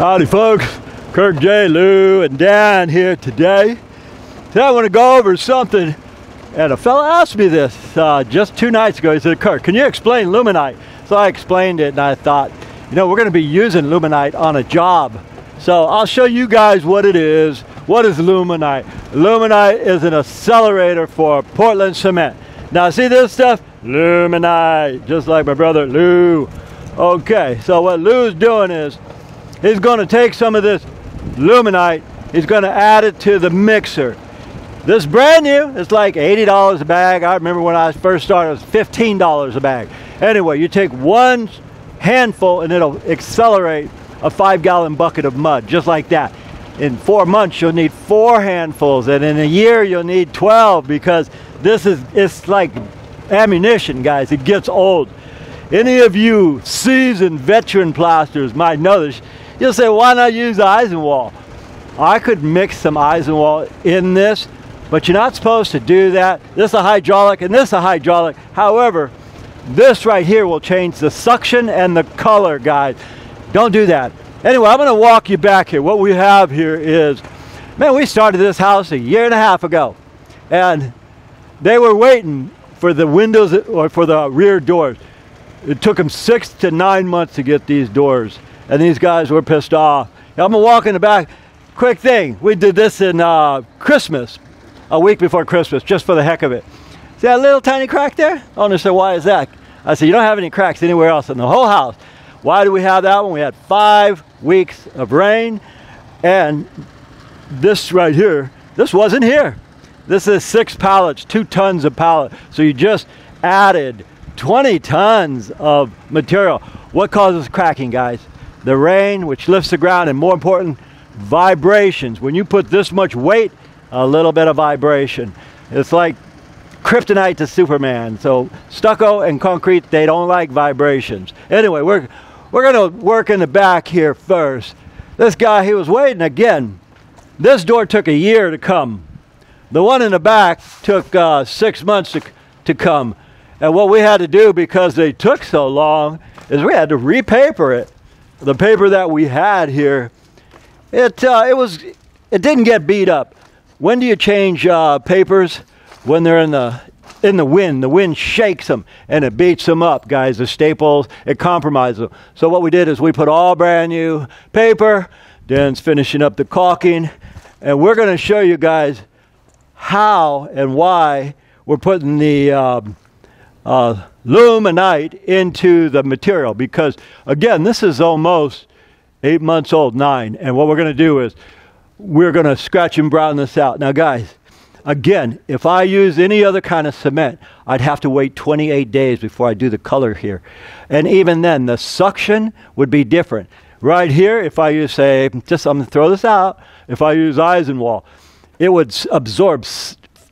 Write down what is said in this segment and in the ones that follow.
Howdy, folks. Kirk J. Lou and Dan here today. Today I want to go over something, and a fella asked me this uh, just two nights ago. He said, Kirk, can you explain Lumnite? So I explained it, and I thought, you know, we're going to be using Lumnite on a job. So I'll show you guys what it is. What is Lumnite? Lumnite is an accelerator for Portland cement. Now see this stuff? Lumnite, just like my brother Lou. Okay, so what Lou's doing is he's going to take some of this Lumnite, he's going to add it to the mixer. This brand new, it's like $80 a bag. I remember when I first started, it was $15 a bag. Anyway, you take one handful and it'll accelerate a five gallon bucket of mud, just like that. In four months, you'll need four handfuls, and in a year, you'll need 12 because this is, it's like ammunition, guys. It gets old. Any of you seasoned veteran plasters might know this. You'll say, why not use Eisenwall? I could mix some Eisenwall in this, but you're not supposed to do that. This is a hydraulic and this is a hydraulic. However, this right here will change the suction and the color, guys. Don't do that. Anyway, I'm going to walk you back here. What we have here is, man, we started this house a year and a half ago, and they were waiting for the windows or for the rear doors. It took them six to nine months to get these doors, and these guys were pissed off. I'm gonna walk in the back. Quick thing, we did this in uh, Christmas, a week before Christmas, just for the heck of it. See that little tiny crack there? Owner said, "Why is that?" I said, "You don't have any cracks anywhere else in the whole house." Why do we have that one? We had five weeks of rain, and this right here, this wasn't here. This is six pallets, two tons of pallet. So you just added 20 tons of material. What causes cracking, guys? The rain, which lifts the ground, and more important, vibrations. When you put this much weight, a little bit of vibration. It's like kryptonite to Superman. So stucco and concrete, they don't like vibrations. Anyway, we're we're going to work in the back here first. This guy, he was waiting again. This door took a year to come. The one in the back took uh, six months to, to come. And what we had to do because they took so long is we had to repaper it. The paper that we had here, it uh, it was it didn't get beat up. When do you change uh, papers? When they're in the in the wind. The wind shakes them and it beats them up, guys. The staples, it compromises them. So what we did is we put all brand new paper. Dan's finishing up the caulking. And we're going to show you guys how and why we're putting the um, uh, Lumnite into the material. Because, again, this is almost eight months old, nine. And what we're going to do is we're going to scratch and brown this out. Now, guys, Again, if I use any other kind of cement, I'd have to wait 28 days before I do the color here. And even then, the suction would be different. Right here, if I use, say, just I'm going to throw this out, if I use Eisenwall, it would absorb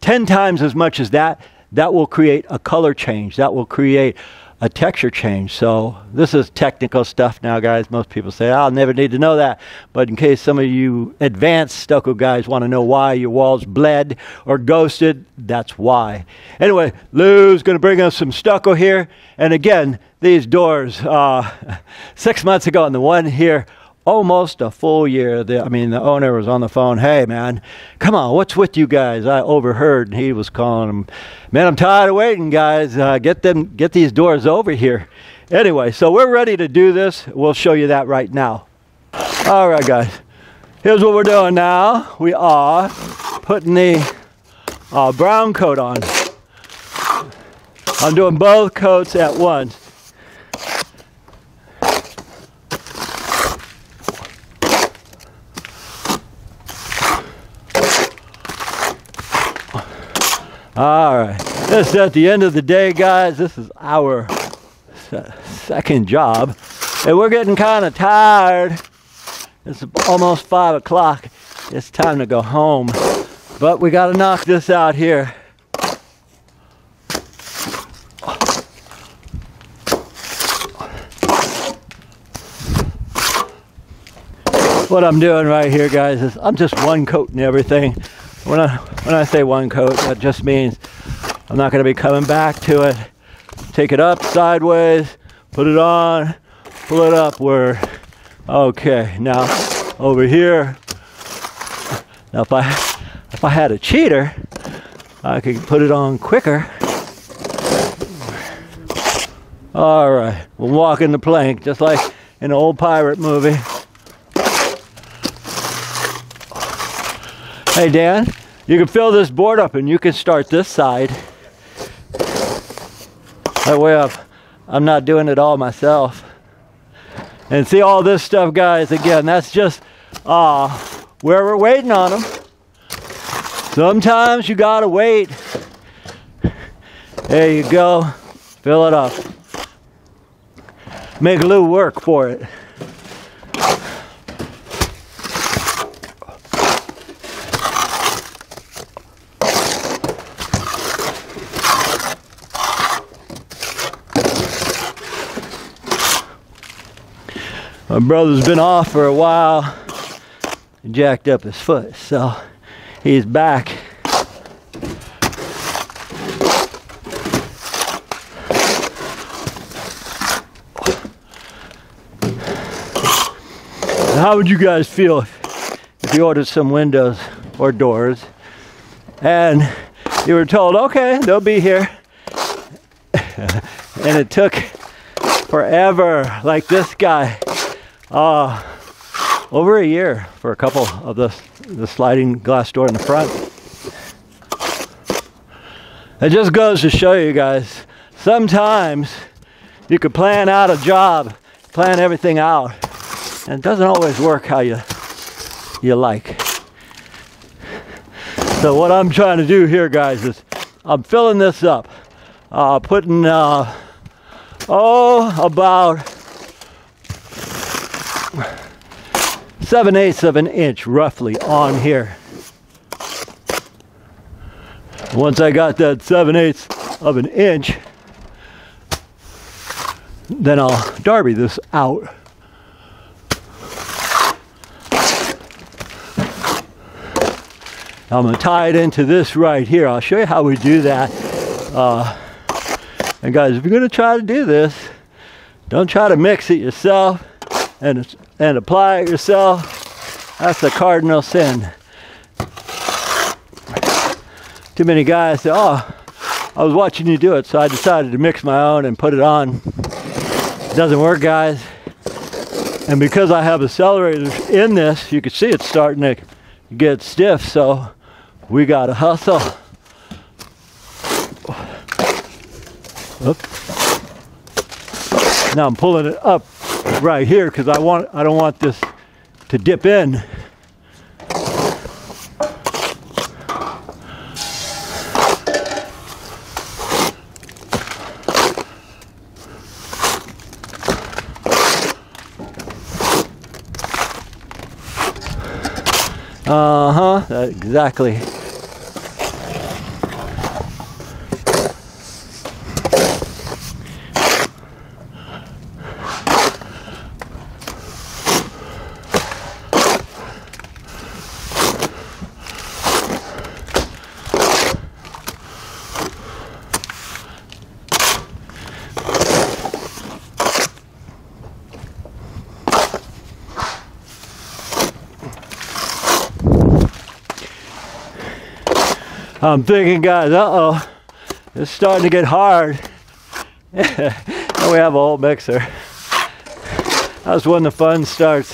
10 times as much as that. That will create a color change. That will create a texture change. So this is technical stuff now, guys. Most people say, I'll never need to know that. But in case some of you advanced stucco guys want to know why your walls bled or ghosted, that's why. Anyway, Lou's going to bring us some stucco here. And again, these doors, uh, six months ago, and the one here, almost a full year. The, I mean, the owner was on the phone. Hey, man, come on, what's with you guys? I overheard, and he was calling him. Man, I'm tired of waiting, guys. Uh, get them, get these doors over here. Anyway, so we're ready to do this. We'll show you that right now. All right, guys. Here's what we're doing now. We are putting the uh, brown coat on. I'm doing both coats at once. All right. This is at the end of the day, guys. This is our second job. And we're getting kind of tired. It's almost 5 o'clock. It's time to go home. But we got to knock this out here. What I'm doing right here, guys, is I'm just one coating everything. When I, when I say one coat, that just means I'm not going to be coming back to it. Take it up sideways, put it on, pull it up. We're Okay, now over here, now if I if I had a cheater, I could put it on quicker. All right, we'll walk in the plank just like in an old pirate movie. Hey Dan, you can fill this board up and you can start this side. That way I'm, I'm not doing it all myself. And see all this stuff, guys, again, that's just uh, where we're waiting on them. Sometimes you gotta wait. There you go. Fill it up. Make little work for it. My brother's been off for a while. Jacked up his foot, so he's back. How would you guys feel if you ordered some windows or doors and you were told, okay, they'll be here, and it took forever, like this guy? Uh, over a year for a couple of the, the sliding glass door in the front. It just goes to show you guys, sometimes you could plan out a job, plan everything out, and it doesn't always work how you, you like. So what I'm trying to do here, guys, is I'm filling this up, uh, putting, uh, oh, about seven eighths of an inch roughly on here. Once I got that seven eighths of an inch, then I'll darby this out. I'm gonna tie it into this right here. I'll show you how we do that. Uh, and guys, if you're gonna try to do this, don't try to mix it yourself and, and apply it yourself. That's a cardinal sin. Too many guys say, oh, I was watching you do it, so I decided to mix my own and put it on. It doesn't work, guys. And because I have accelerators in this, you can see it's starting to get stiff, so we gotta hustle. Oop. Now I'm pulling it up right here because I want I don't want this to dip in. Uh-huh, exactly. I'm thinking, guys, uh-oh, it's starting to get hard. and we have a whole mixer. That's when the fun starts.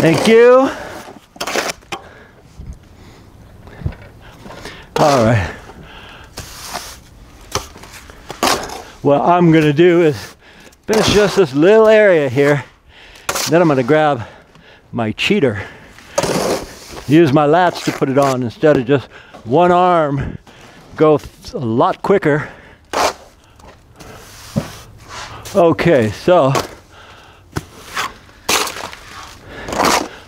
Thank you. All right. What I'm gonna do is finish just this little area here. Then I'm gonna grab my cheater use my lats to put it on instead of just one arm. Go a lot quicker. Okay so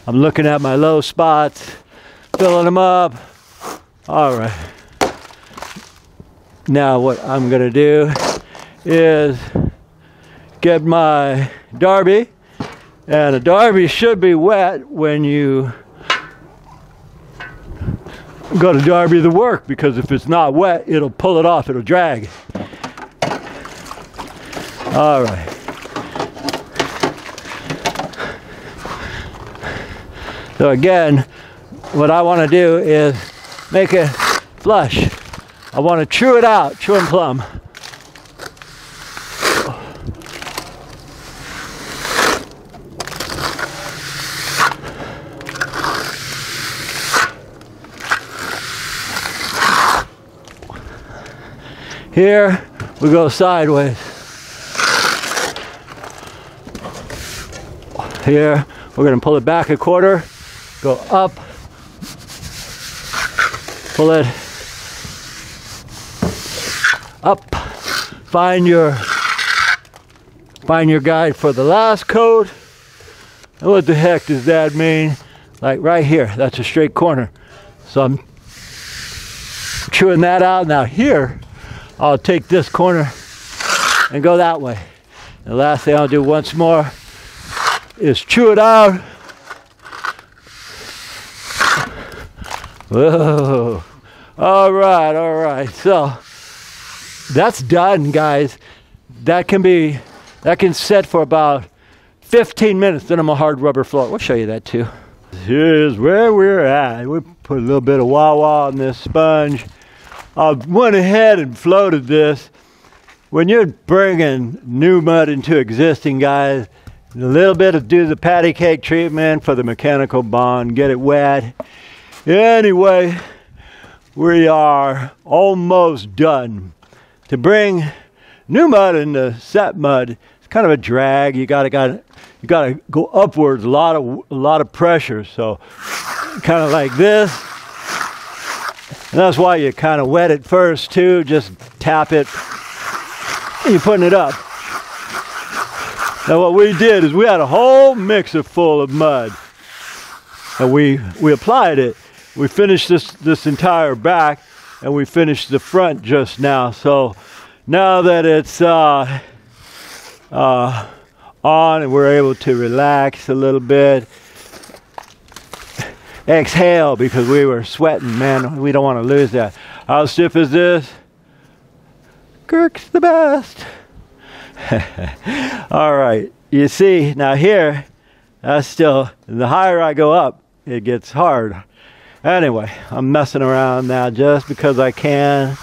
I'm looking at my low spots filling them up. All right. Now what I'm gonna do is get my Darby and a Darby should be wet when you go to Darby the work because if it's not wet, it'll pull it off, it'll drag. All right. So again, what I want to do is make it flush. I want to chew it out, chew and plum. Here we go sideways. Here we're going to pull it back a quarter, go up, pull it up, find your find your guide for the last code. And what the heck does that mean? Like right here, that's a straight corner. So I'm chewing that out. Now here, I'll take this corner and go that way. The last thing I'll do once more is chew it out. Whoa. All right, all right. So that's done, guys. That can be, that can set for about 15 minutes. Then I'm a hard rubber floor. We'll show you that too. Here's where we're at. We put a little bit of wah-wah on this sponge. I went ahead and floated this. When you're bringing new mud into existing, guys, a little bit of do the patty cake treatment for the mechanical bond, get it wet. Anyway, we are almost done. To bring new mud into set mud, it's kind of a drag. You gotta got you gotta go upwards, a lot of a lot of pressure. So kind of like this. And that's why you kind of wet it first too. Just tap it. You're putting it up. Now what we did is we had a whole mixer full of mud. And we we applied it. We finished this this entire back and we finished the front just now. So now that it's uh, uh, on and we're able to relax a little bit, exhale because we were sweating, man. We don't want to lose that. How stiff is this? Kirk's the best. All right. You see, now here, that's still, the higher I go up, it gets hard. Anyway, I'm messing around now just because I can.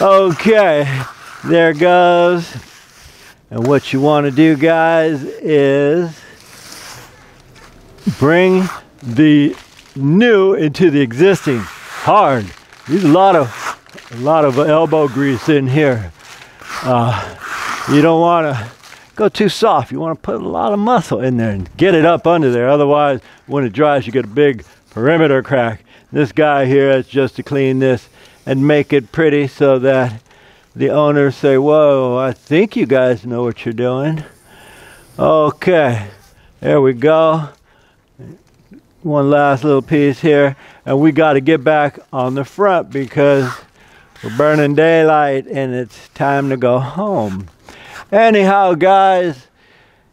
Okay, there goes. And what you want to do, guys, is bring the new into the existing hard. There's a lot of a lot of elbow grease in here. Uh, you don't want to go too soft. You want to put a lot of muscle in there and get it up under there. Otherwise, when it dries, you get a big perimeter crack. This guy here is just to clean this and make it pretty so that the owners say, Whoa, I think you guys know what you're doing. Okay, there we go. One last little piece here, and we got to get back on the front because we're burning daylight and it's time to go home. Anyhow, guys,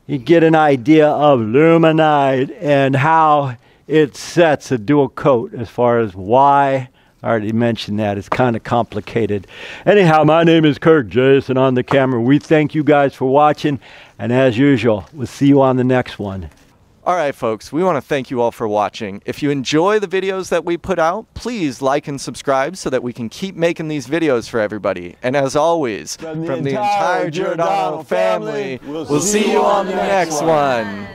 you get an idea of Lumnite and how it sets a dual coat as far as why. I already mentioned that. It's kind of complicated. Anyhow, my name is Kirk Jason on the camera. We thank you guys for watching. And as usual, we'll see you on the next one. All right, folks, we want to thank you all for watching. If you enjoy the videos that we put out, please like and subscribe so that we can keep making these videos for everybody. And as always, From the from the entire entire Giordano family, family, we'll see you on the next one.